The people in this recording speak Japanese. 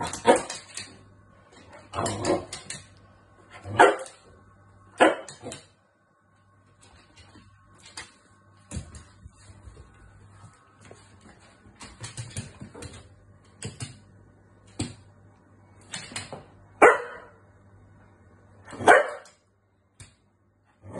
あっ。